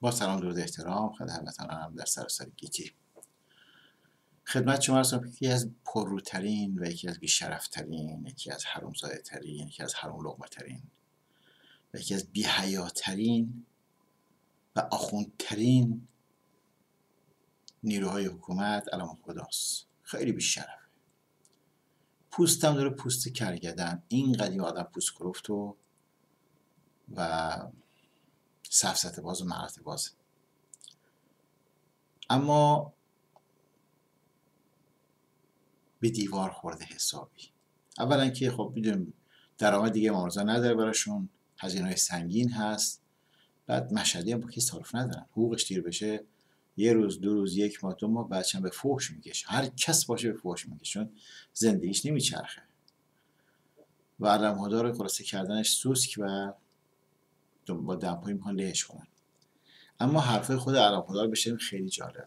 با سلام درود احترام. خدمت هموطنانم در سراسر گیتی. خدمت شما هستم. یکی از پرروترین و یکی از بیشرفترین یکی از حرومزاده ترین یکی از حروم لغمه ترین و یکی از بیحیاترین و آخوندترین نیروهای حکومت علام خداست. خیلی بیشرف پوستم داره پوست کرگدن. این قدیم آدم پوست کرفت و و سفسته باز و مهارت باز. اما به دیوار خورده حسابی. اولا که خب می‌دونیم درآمد دیگه مارزا نداره براشون هزینه های سنگین هست. بعد مشهدی هم با کسی تعارف ندارن. حقوقش دیر بشه یه روز دو روز یک ماه دو ماه بعدش به فوش می‌کشه. هر کس باشه به فوش می‌کشه چون زندگیش نمیچرخه. و علم خلاصه کردنش سوسک و با دمپایی می‌خوان لهش کنن. اما حرفای خود علم رو بشه خیلی جالبه.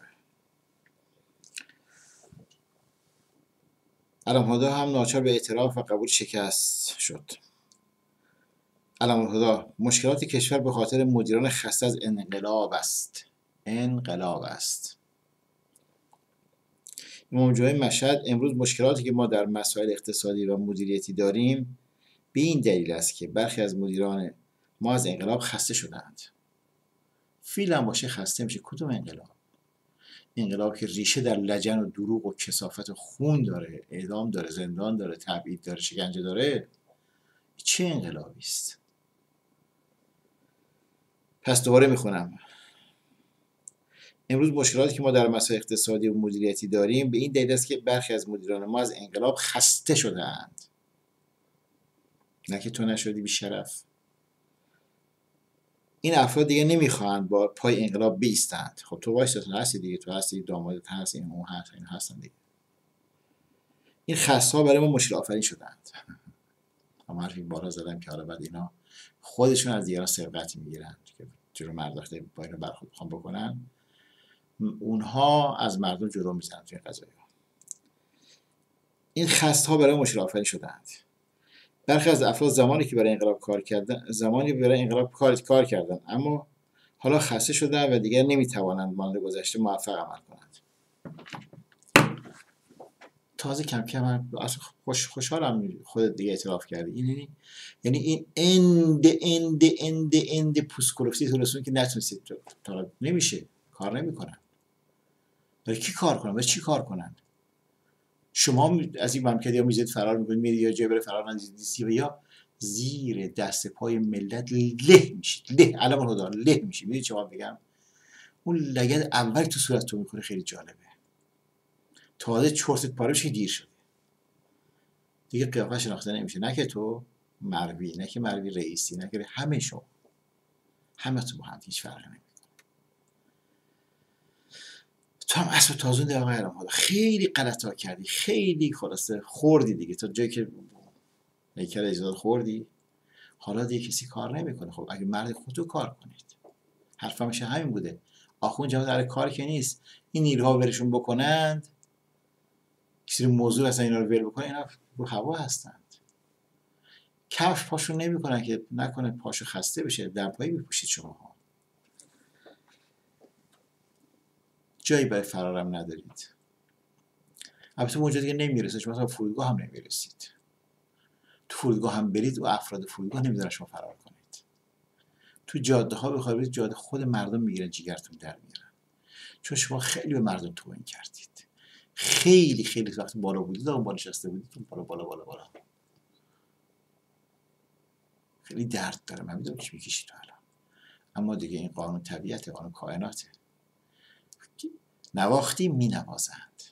علم هم ناچار به اعتراف و قبول شکست شد. علم مشکلات کشور به خاطر مدیران خسته از انقلاب است. انقلاب است. امام مشهد امروز مشکلاتی که ما در مسائل اقتصادی و مدیریتی داریم به این دلیل است که برخی از مدیران ما از انقلاب خسته شدند فیل هم باشه خسته میشه. کدوم انقلاب؟ انقلاب که ریشه در لجن و دروغ و کسافت و خون داره اعدام داره زندان داره تبعید داره شکنجه داره. چه انقلابی است؟ پس دوباره می‌خونم. امروز مشکلاتی که ما در مسائل اقتصادی و مدیریتی داریم به این دلیل است که برخی از مدیران ما از انقلاب خسته شدهاند. نه که تو نشدی بی شرف این افراد دیگه نمی‌خواهند با پای انقلاب بیستند. خب تو تو هستی دیگه تو هستی دامادت هست این اون هست این هستن دیگه. این خسته برای ما مشکل آفرین شدند. اما حرفی بالا زدم که حالا بعد اینا خودشون از دیگران سرقت می‌گیرند که جلو مرداخته با اینو برخورد بکنن. اونها از مردم جلو می‌زنن توی قضایی این خست ها برای مشکل آفرین شدند. برخی از افراد زمانی که برای انقلاب کار کردن زمانی برای انقلاب کار کار کردن اما حالا خسته شدن و دیگر نمی‌توانند مانند گذشته موفق عمل کنند. تازه کم کم خوش خوشحالم خودت دیگه اعتراف کردی. این یعنی این اند اند اند اند پوست تو رسون که نتونستید تا نمیشه. کار نمی‌کنن. برای کی کار کنن؟ برای چی کار کنن؟ شما از این مملکت یا میزید فرار می‌کنید میرید یا جای بره فرار و یا زیر دست پای ملت له میشید. له علم خدا له میشید. می‌دید چه بگم؟ اون لگد اول تو صورت تو می‌کنه خیلی جالبه. تازه چرتت پاره بشه دیر شده. دیگه قیافه شناخته نمیشه. نه که تو مروی نه که مروی رئیسی نه که همه شما. همه تو با هم هیچ نمی‌کنه. تو هم اسب تازون دی آقای حالا خیلی غلط ها کردی خیلی خلاصه خوردی دیگه. تا جایی که نیکر اجازه خوردی حالا دیگه کسی کار نمی‌کنه. خب اگه مرد خودتو کار کنید. حرفم میشه همین بوده. آخون جمع در کار که نیست. این نیروها برشون بکنند. کسی موضوع اصلا اینا رو ول بکنه اینا رو هوا هستند. کف پاشون نمی‌کنن که نکنه پاشو خسته بشه در پایی بپوشید شما ها جایی برای فرارم ندارید. البته اونجا دیگه شما مثلا فرودگاه هم نمی‌رسید. تو فرودگاه هم برید و افراد فرودگاه نمی‌ذارن شما فرار کنید. تو جاده ها بخواید برید جاده خود مردم می‌گیرن جیگرتون در میارن. چون شما خیلی به مردم توهین کردید. خیلی خیلی وقتی بالا بودید اون بالا نشسته بودید بالا بالا بالا بالا. خیلی درد داره. من می‌دونم چی می‌کشید الان. اما دیگه این قانون طبیعت قانون کائناته. نواختی می نوازند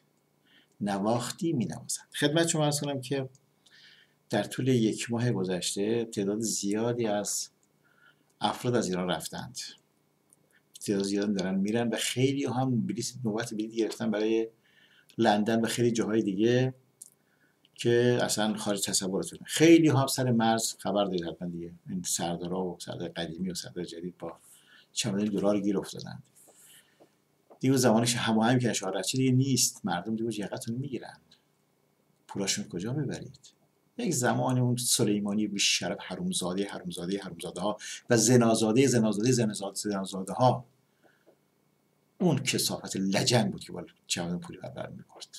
نواختی می نوازند خدمت شما ارز کنم که در طول یک ماه گذشته تعداد زیادی از افراد از ایران رفتند. تعداد زیادی دارن میرن و خیلی هم بلیت نوبت بلیت گرفتن برای لندن و خیلی جاهای دیگه که اصلا خارج تصورتون خیلی هم سر مرز خبر دارید حتما دیگه. این سردارا و سردار قدیمی و سردار جدید با چندین دلار گیر افتادند. دیگه زمانش هماهنگ که اشارچی دیگه نیست. مردم دیگه یقتون می‌گیرن. پولاشون کجا ببرید؟ یک زمانی اون سلیمانی بی شرف حرومزاده حرومزاده حرومزاده ها و زنازاده زنازاده زنازاده زنازاده ها. اون کسافت لجن بود که با چمدون پولی بر می‌برد.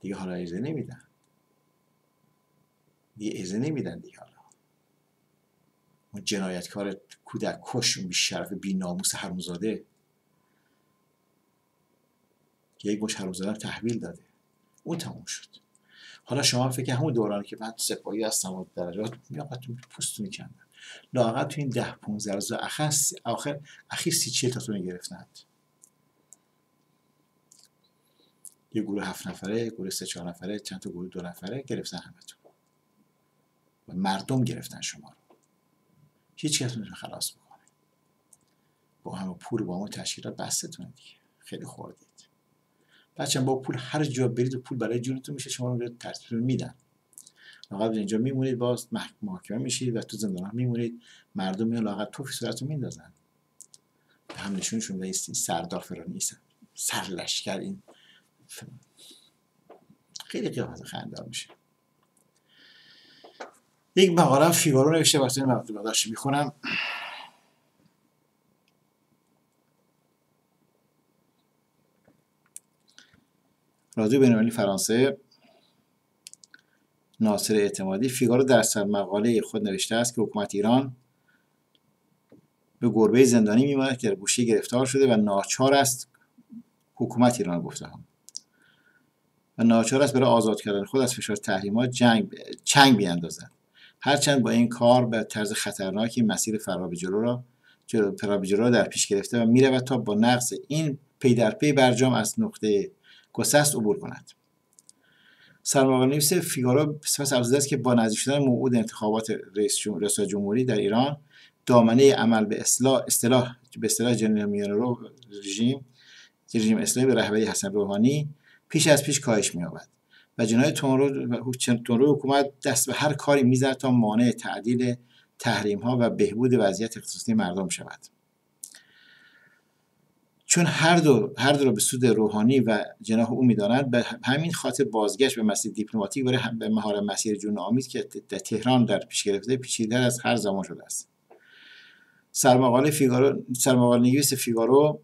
دیگه حالا ایزه نمیدن. دیگه ایزه نمیدن دیگه حالا. اون جنایتکار کودک کش اون بی شرف بی ناموس حرومزاده. که یک مش حرومزاده تحویل داده. اون تموم شد. حالا شما فکر همون دورانی که من سپاهی هستم و درجات میاقتون پوست میکندن. لاقل تو این ده 15 روز آخر آخر اخیر سی چه تاتون گرفتند یه گروه هفت نفره یه گروه سه چهار نفره چند تا گروه دو نفره گرفتن همتون. و مردم گرفتن شما رو. هیچ کس خلاص بکنه. با همه پول با همه تشکیلات بستتونه دیگه. خیلی خوردید بچه با پول هر جا برید و پول برای جونتون میشه شما رو ترتیب میدن. لاغت اینجا میمونید باز محکمه میشید و تو زندان میمونید. مردم میان لاغت توفی صورتتون میندازن. هم نشونشون این سردار فرانی سرلشکر این خیلی قیافت خندار میشه. یک مقاله فیگارو نوشته واسه این مقاله می‌خونم. رادیو بین‌المللی فرانسه ناصر اعتمادی فیگارو در سر مقاله خود نوشته است که حکومت ایران به گربه زندانی میماند که در گوشه گرفتار شده و ناچار است حکومت ایران گفته هم و ناچار است برای آزاد کردن خود از فشار تحریمات جنگ چنگ بیاندازد. هرچند با این کار به طرز خطرناکی مسیر فرار جلو را جلو را در پیش گرفته و می‌رود تا با نقض این پی در پی برجام از نقطه گسست عبور کند. سرمایه نویس فیگارو سپس افزوده است که با نزدیک شدن موعود انتخابات رئیس جمهوری در ایران دامنه عمل به اصلاح اصطلاح به اصطلاح رو رژیم رژیم اسلامی به رهبری حسن روحانی پیش از پیش کاهش می‌یابد و جنای تونرو حکومت دست به هر کاری می‌زد تا مانع تعدیل تحریم ها و بهبود وضعیت اقتصادی مردم شود. چون هر دو هر دو رو به سود روحانی و جناح او می‌دانند به همین خاطر بازگشت به مسیر دیپلماتیک برای به مهار مسیر جون آمیز که در تهران در پیش گرفته پیچیدتر از هر زمان شده است. سرمقاله فیگارو سرمقاله نویس فیگارو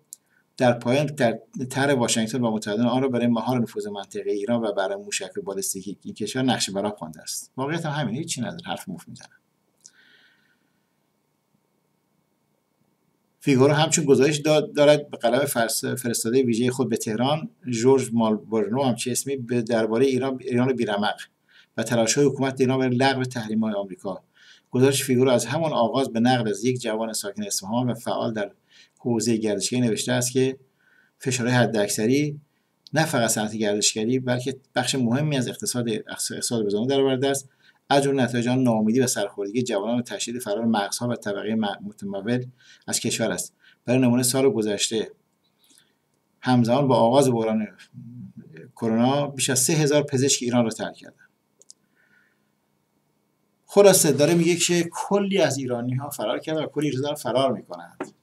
در پایان در طرح واشنگتن و متحدان آن را برای مهار نفوذ منطقه ایران و برای موشک بالستیکی این کشور نقشه برا خوانده است. واقعیت هم همین هیچی نداره حرف مفت می‌زنه فیگورو همچون گزارش دارد به قلم فرستاده ویژه خود به تهران جورج مالبورنو همچه اسمی به درباره ایران ایران بیرمق و تلاش های حکومت ایران برای لغو تحریم های آمریکا. گزارش فیگورو از همان آغاز به نقل از یک جوان ساکن اصفهان و فعال در حوزه گردشگری نوشته است که فشارهای حداکثری نه فقط صنعت گردشگری بلکه بخش مهمی از اقتصاد اقتصاد به درآورده است از جمله نتایج آن ناامیدی و سرخوردگی جوانان و تشدید فرار مغزها و طبقه متمول از کشور است. برای نمونه سال گذشته همزمان با آغاز بحران کرونا بیش از سه هزار پزشک ایران را ترک کردن خلاصه داره میگه که کلی از ایرانی ها فرار کردن و کلی ایرانی فرار می‌کنند.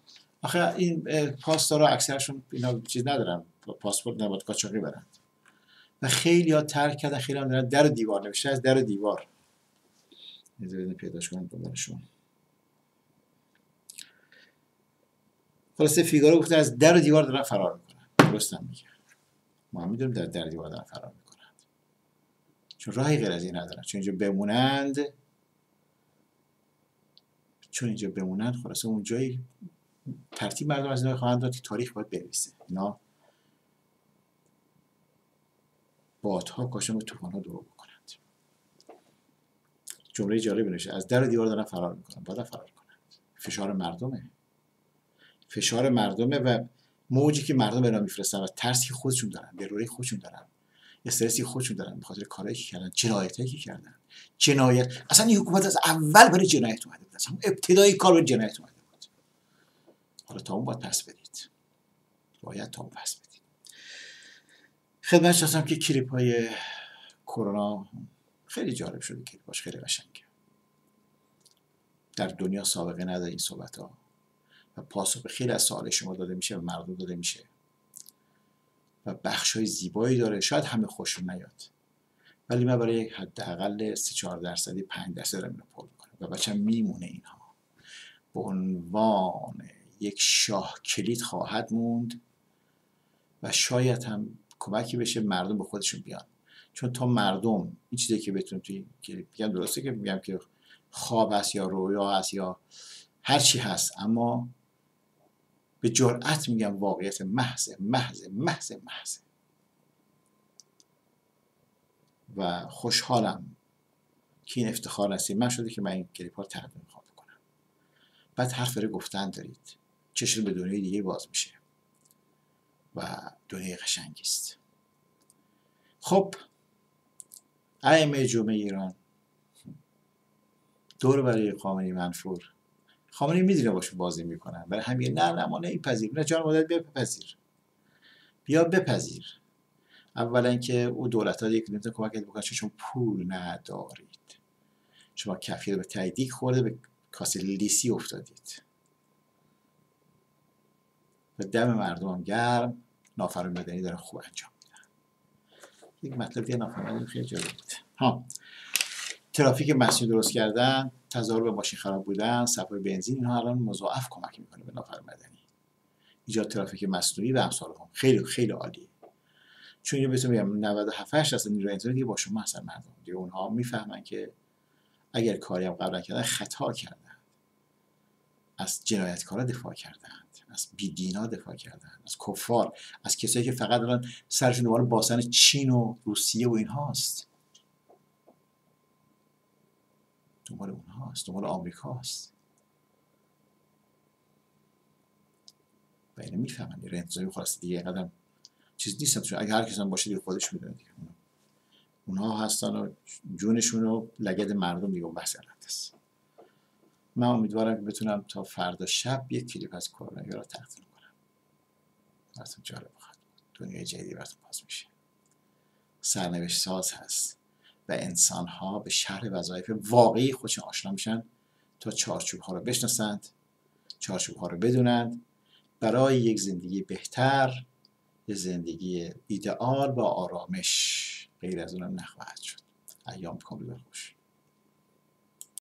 آخه این پاسدارا اکثرشون اینا چیز ندارن پاسپورت نباید قاچاقی برند و خیلی ها ترک کردن خیلی دارن در دیوار نوشته از در دیوار. بذارید پیداش کنم دوباره خلاصه فیگارو گفته از در دیوار دارن فرار می‌کنن. درست هم میگه. ما هم می‌دونیم در در دیوار دارن فرار می‌کنن. چون راهی غیر از این ندارن. چون اینجا بمونند چون اینجا بمونند خلاصه اون جایی ترتیب مردم از اینا خواهند داد که تاریخ باید بنویسه. اینا بادها کاشم و طوفان ها دور بکنند جمله جالبی نشه از در دیوار دارن فرار می‌کنن. باید فرار کنند فشار مردمه. فشار مردمه و موجی که مردم به میفرستن و ترسی که خودشون دارن به خودشون دارن استرسی خودشون دارن به خاطر کارهایی که کردن جنایتایی که کردن جنایت اصلا این حکومت از اول برای جنایت اومده بود. اصلا ابتدای کار به جنایت اومده حالا تا اون باید پس بدید. باید تا اون پس بدید. خدمت هستم که کلیپ های کرونا خیلی جالب شده کلیپاش خیلی قشنگه. در دنیا سابقه نداره این صحبت ها. و پاسخ به خیلی از سوال شما داده میشه و مردم داده میشه. و بخش های زیبایی داره. شاید همه خوشون نیاد. ولی من برای حداقل 3 4 درصدی 5 درصد رو پر کنم و بچه میمونه اینها. به عنوان یک شاه کلید خواهد موند و شاید هم کمکی بشه مردم به خودشون بیان. چون تا مردم این چیزی که بتونم توی میگم درسته که میگم که خواب هست یا رویا هست یا هر چی هست اما به جرأت میگم واقعیت محض محض محض محض. و خوشحالم که این افتخار نصیب من شده که من این کلیپ ها تقدیم خواهم بکنم. بعد حرف داره گفتن دارید. چشم به دنیای دیگه باز میشه. و دنیای قشنگی است. خب ائمه جمعه ایران. دور برای خامنه‌ای منفور. خامنه‌ای می‌دونه باشون بازی می‌کنن برای همین نه نه ما نمیپذیر نه جان مادر بپذیر. بیا بپذیر. اولا که او دولت ها یک نمی‌تونه کمک بکنن چون پول ندارید. شما کفیر به تاییدی خورده به کاسه لیسی افتادید. و دم مردم گرم نافرمان مدنی داره خوب انجام. یک مطلب دیگه نافرمان خیلی جالب بود. ها. ترافیک مسیر درست کردن تظاهر به ماشین خراب بودن صفای بنزین اینها الان مضاعف کمک می‌کنه به نافرمان مدنی ایجاد ترافیک مصنوعی و امثال هم. خیلی خیلی عالیه چون یه بهتون بگم 97 درصد نیروی انسانی دیگه با شما هستن مردم. دیگه اونها می‌فهمن که اگر کاری هم قبلا کردن خطا کردن. از جنایتکارا دفاع کردند از بیدینا دفاع کردند از کفار از کسایی که فقط الان سرشون دوباره باسن چین و روسیه و اینهاست. دنبال اونهاست دنبال آمریکاست. و اینو می‌فهمن. دیگه انتظاری خلاص دیگه قدم چیز نیستن چون اگه هر کسی باشه دیگه خودش می‌دونه دیگه. اونها هستن و جونشون رو لگد مردم دیگه بحث است من امیدوارم که بتونم تا فردا شب یک کلیپ از کرونا را تقدیم کنم. براتون جالب بخواد دنیای جدیدی براتون باز میشه. سرنوشت ساز هست و انسان ها به شهر وظایف واقعی خودشون آشنا میشن تا چارچوب ها رو بشناسند چارچوب ها رو بدونند. برای یک زندگی بهتر یه زندگی ایدئال با آرامش غیر از اونم نخواهد شد. ایام کامل خوش.